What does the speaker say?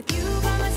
with you by my